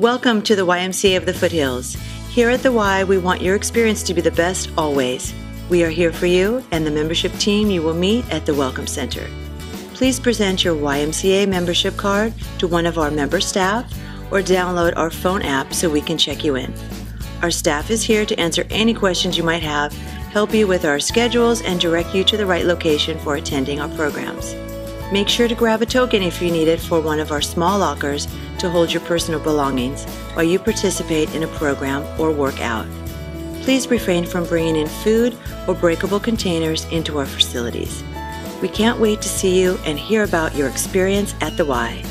Welcome to the YMCA of the Foothills. Here at the Y, we want your experience to be the best always. We are here for you and the membership team you will meet at the Welcome Center. Please present your YMCA membership card to one of our member staff or download our phone app so we can check you in. Our staff is here to answer any questions you might have, help you with our schedules, and direct you to the right location for attending our programs. Make sure to grab a token if you need it for one of our small lockers to hold your personal belongings while you participate in a program or work out. Please refrain from bringing in food or breakable containers into our facilities. We can't wait to see you and hear about your experience at the Y.